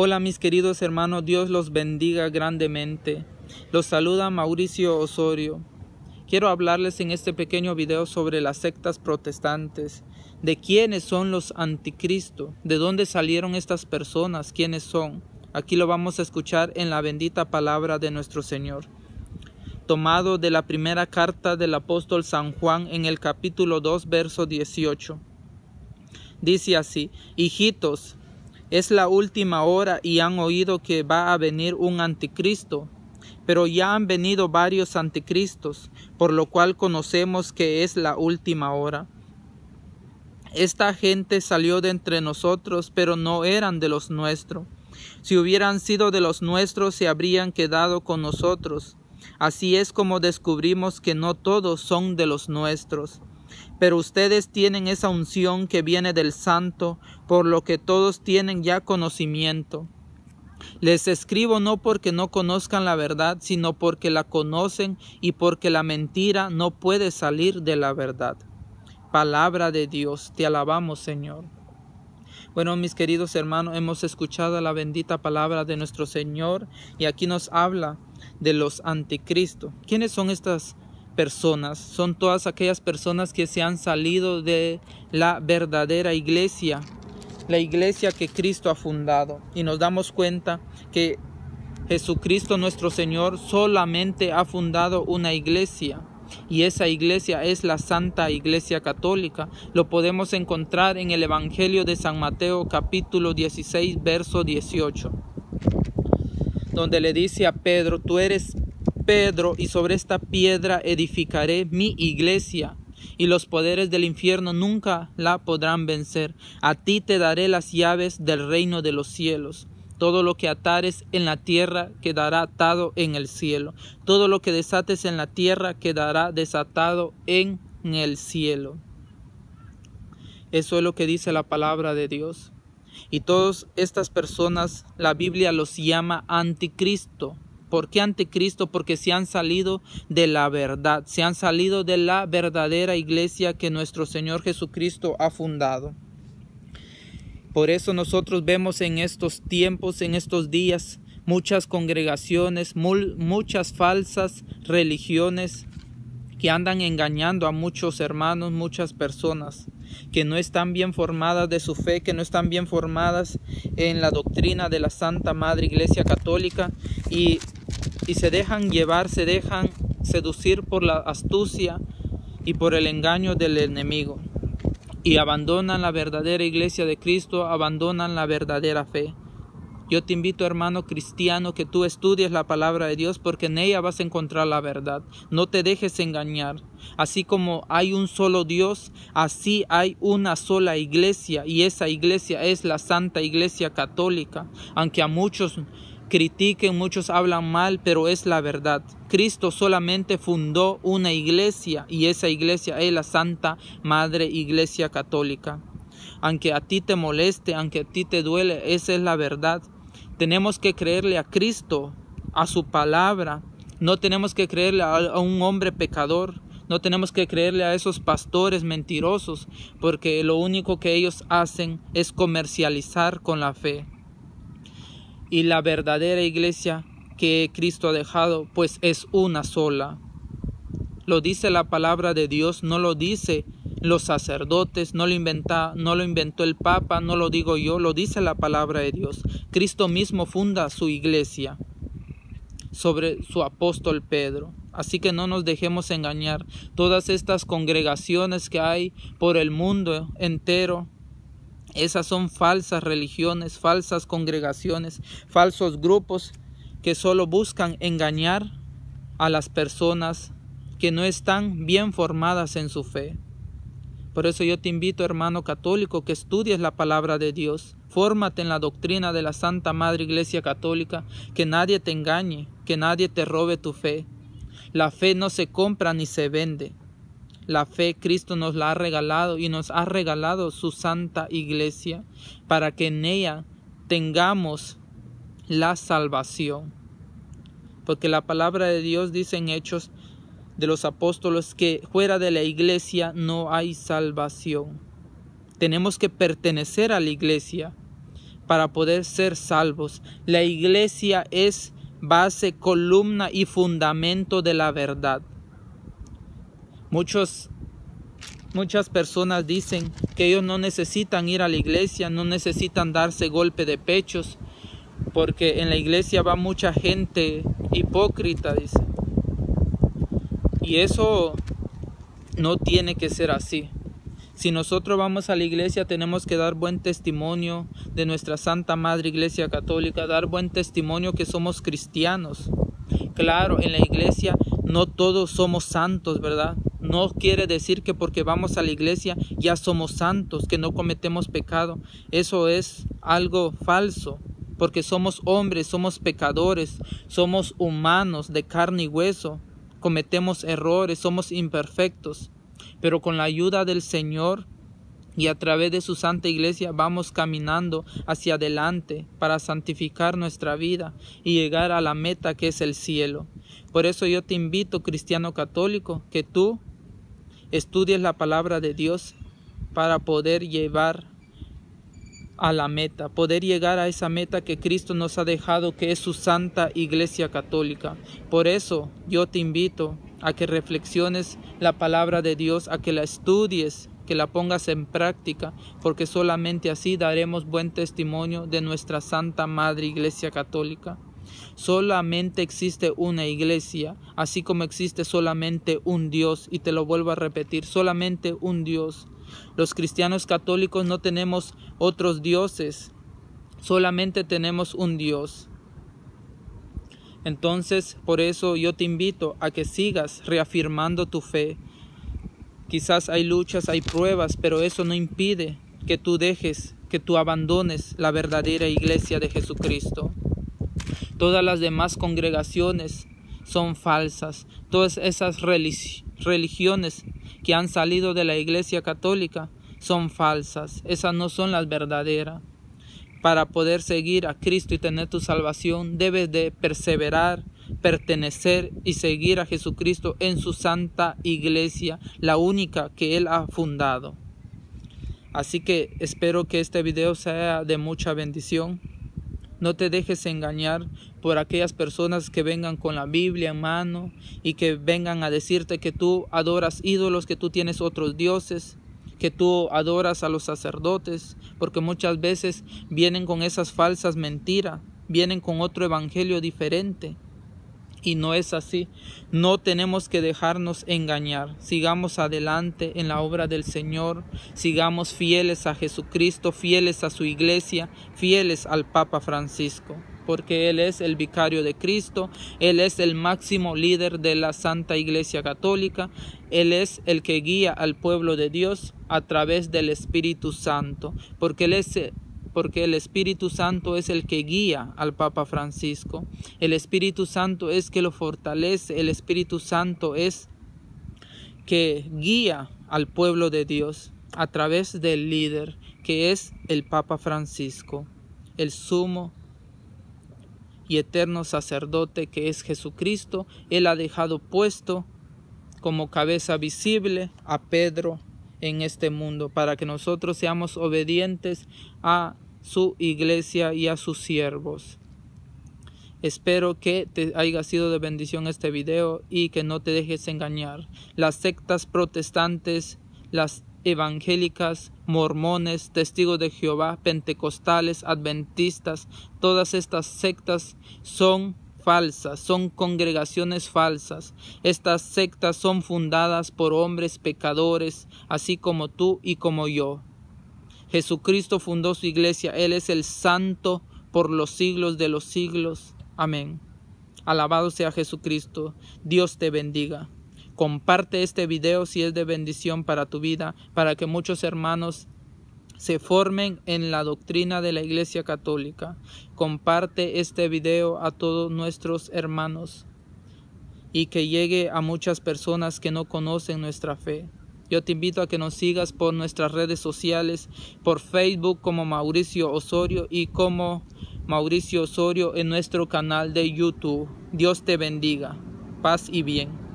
Hola mis queridos hermanos, Dios los bendiga grandemente. Los saluda Mauricio Osorio. Quiero hablarles en este pequeño video sobre las sectas protestantes, de quiénes son los anticristo, de dónde salieron estas personas, quiénes son. Aquí lo vamos a escuchar en la bendita palabra de nuestro Señor. Tomado de la primera carta del apóstol San Juan en el capítulo 2, verso 18. Dice así, hijitos, es la última hora y han oído que va a venir un anticristo, pero ya han venido varios anticristos, por lo cual conocemos que es la última hora. Esta gente salió de entre nosotros, pero no eran de los nuestros. Si hubieran sido de los nuestros, se habrían quedado con nosotros. Así es como descubrimos que no todos son de los nuestros pero ustedes tienen esa unción que viene del Santo, por lo que todos tienen ya conocimiento. Les escribo no porque no conozcan la verdad, sino porque la conocen y porque la mentira no puede salir de la verdad. Palabra de Dios, te alabamos Señor. Bueno, mis queridos hermanos, hemos escuchado la bendita palabra de nuestro Señor y aquí nos habla de los anticristos. ¿Quiénes son estas personas, son todas aquellas personas que se han salido de la verdadera iglesia, la iglesia que Cristo ha fundado. Y nos damos cuenta que Jesucristo nuestro Señor solamente ha fundado una iglesia. Y esa iglesia es la Santa Iglesia Católica. Lo podemos encontrar en el Evangelio de San Mateo capítulo 16, verso 18, donde le dice a Pedro, tú eres Pedro, y sobre esta piedra edificaré mi iglesia, y los poderes del infierno nunca la podrán vencer. A ti te daré las llaves del reino de los cielos. Todo lo que atares en la tierra quedará atado en el cielo. Todo lo que desates en la tierra quedará desatado en el cielo. Eso es lo que dice la palabra de Dios. Y todas estas personas, la Biblia los llama anticristo ¿Por qué anticristo? Porque se han salido de la verdad, se han salido de la verdadera iglesia que nuestro Señor Jesucristo ha fundado. Por eso nosotros vemos en estos tiempos, en estos días, muchas congregaciones, muchas falsas religiones que andan engañando a muchos hermanos, muchas personas que no están bien formadas de su fe, que no están bien formadas en la doctrina de la Santa Madre Iglesia Católica y y se dejan llevar, se dejan seducir por la astucia y por el engaño del enemigo y abandonan la verdadera iglesia de Cristo, abandonan la verdadera fe. Yo te invito, hermano cristiano, que tú estudies la palabra de Dios porque en ella vas a encontrar la verdad. No te dejes engañar. Así como hay un solo Dios, así hay una sola iglesia y esa iglesia es la Santa Iglesia Católica. Aunque a muchos critiquen, muchos hablan mal, pero es la verdad. Cristo solamente fundó una iglesia y esa iglesia es la Santa Madre Iglesia Católica. Aunque a ti te moleste, aunque a ti te duele, esa es la verdad. Tenemos que creerle a Cristo, a su palabra. No tenemos que creerle a un hombre pecador. No tenemos que creerle a esos pastores mentirosos, porque lo único que ellos hacen es comercializar con la fe y la verdadera iglesia que Cristo ha dejado, pues es una sola. Lo dice la palabra de Dios, no lo dice los sacerdotes, no lo, inventa, no lo inventó el Papa, no lo digo yo, lo dice la palabra de Dios. Cristo mismo funda su iglesia sobre su apóstol Pedro. Así que no nos dejemos engañar. Todas estas congregaciones que hay por el mundo entero esas son falsas religiones, falsas congregaciones, falsos grupos que solo buscan engañar a las personas que no están bien formadas en su fe. Por eso yo te invito, hermano católico, que estudies la palabra de Dios, fórmate en la doctrina de la Santa Madre Iglesia Católica, que nadie te engañe, que nadie te robe tu fe. La fe no se compra ni se vende. La fe Cristo nos la ha regalado y nos ha regalado su santa iglesia para que en ella tengamos la salvación. Porque la palabra de Dios dice en Hechos de los apóstoles que fuera de la iglesia no hay salvación. Tenemos que pertenecer a la iglesia para poder ser salvos. La iglesia es base, columna y fundamento de la verdad. Muchos, muchas personas dicen que ellos no necesitan ir a la iglesia, no necesitan darse golpe de pechos, porque en la iglesia va mucha gente hipócrita, dice. Y eso no tiene que ser así. Si nosotros vamos a la iglesia tenemos que dar buen testimonio de nuestra Santa Madre Iglesia Católica, dar buen testimonio que somos cristianos. Claro, en la iglesia no todos somos santos, ¿verdad? No quiere decir que porque vamos a la iglesia ya somos santos, que no cometemos pecado. Eso es algo falso, porque somos hombres, somos pecadores, somos humanos de carne y hueso, cometemos errores, somos imperfectos pero con la ayuda del Señor y a través de su Santa Iglesia vamos caminando hacia adelante para santificar nuestra vida y llegar a la meta que es el cielo. Por eso yo te invito, cristiano católico, que tú estudies la palabra de Dios para poder llevar a la meta, poder llegar a esa meta que Cristo nos ha dejado, que es su Santa Iglesia Católica. Por eso yo te invito a que reflexiones la palabra de Dios, a que la estudies, que la pongas en práctica, porque solamente así daremos buen testimonio de nuestra Santa Madre Iglesia Católica. Solamente existe una iglesia, así como existe solamente un Dios, y te lo vuelvo a repetir, solamente un Dios. Los cristianos católicos no tenemos otros dioses, solamente tenemos un Dios. Entonces, por eso yo te invito a que sigas reafirmando tu fe. Quizás hay luchas, hay pruebas, pero eso no impide que tú dejes, que tú abandones la verdadera iglesia de Jesucristo. Todas las demás congregaciones son falsas. Todas esas religiones que han salido de la iglesia católica son falsas. Esas no son las verdaderas para poder seguir a Cristo y tener tu salvación, debes de perseverar, pertenecer y seguir a Jesucristo en su santa iglesia, la única que Él ha fundado. Así que espero que este video sea de mucha bendición. No te dejes engañar por aquellas personas que vengan con la Biblia en mano y que vengan a decirte que tú adoras ídolos, que tú tienes otros dioses que tú adoras a los sacerdotes, porque muchas veces vienen con esas falsas mentiras, vienen con otro evangelio diferente. Y no es así. No tenemos que dejarnos engañar. Sigamos adelante en la obra del Señor. Sigamos fieles a Jesucristo, fieles a su iglesia, fieles al Papa Francisco porque Él es el vicario de Cristo, Él es el máximo líder de la Santa Iglesia Católica, Él es el que guía al pueblo de Dios a través del Espíritu Santo, porque Él es porque el Espíritu Santo es el que guía al Papa Francisco. El Espíritu Santo es que lo fortalece, el Espíritu Santo es que guía al pueblo de Dios a través del líder que es el Papa Francisco, el sumo y eterno sacerdote que es Jesucristo, Él ha dejado puesto como cabeza visible a Pedro en este mundo para que nosotros seamos obedientes a su iglesia y a sus siervos. Espero que te haya sido de bendición este video y que no te dejes engañar. Las sectas protestantes, las evangélicas, mormones, testigos de Jehová, pentecostales, adventistas, todas estas sectas son falsas, son congregaciones falsas. Estas sectas son fundadas por hombres pecadores, así como tú y como yo. Jesucristo fundó su iglesia, Él es el santo por los siglos de los siglos. Amén. Alabado sea Jesucristo. Dios te bendiga. Comparte este video si es de bendición para tu vida, para que muchos hermanos se formen en la doctrina de la Iglesia Católica. Comparte este video a todos nuestros hermanos y que llegue a muchas personas que no conocen nuestra fe. Yo te invito a que nos sigas por nuestras redes sociales, por Facebook como Mauricio Osorio y como Mauricio Osorio en nuestro canal de YouTube. Dios te bendiga. Paz y bien.